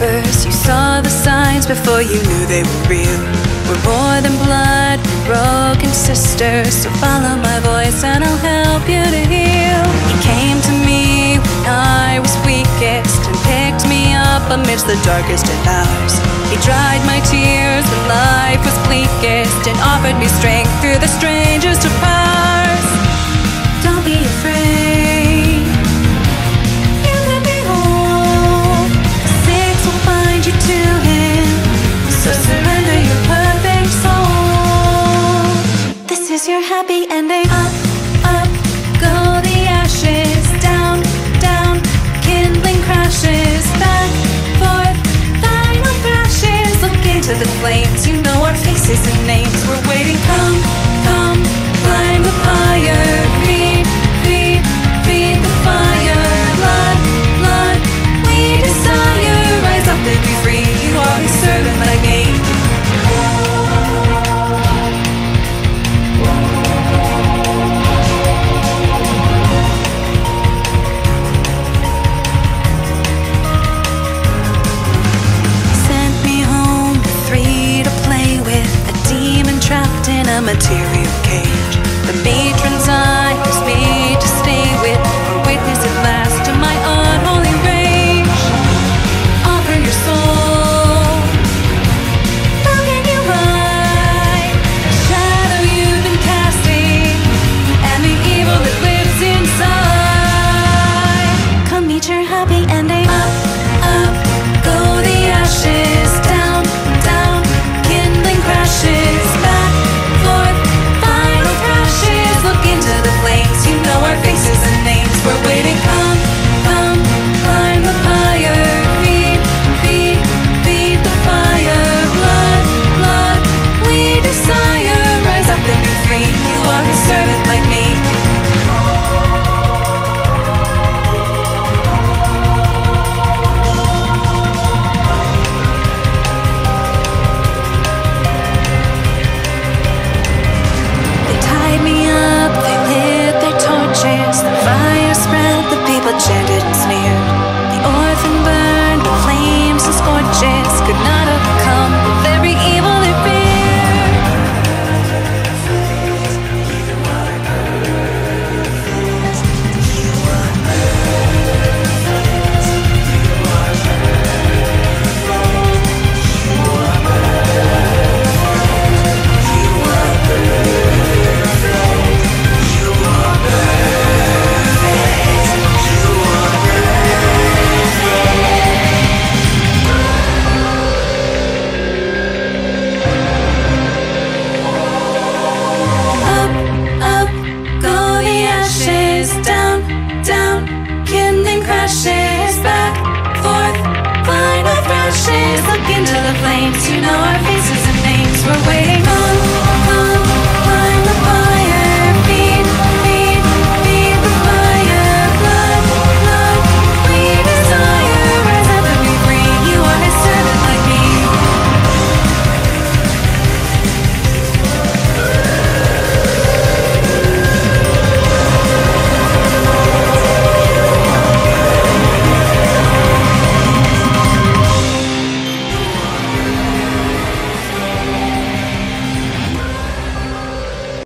first You saw the signs before you knew they were real. We're more than blood, we're broken sisters So follow my voice and I'll help you to heal. He came to me when I was weakest And picked me up amidst the darkest of hours. He dried my tears when life was bleakest And offered me strength through the strangest of powers is the name into the flames. You know our faces and names. We're waiting on.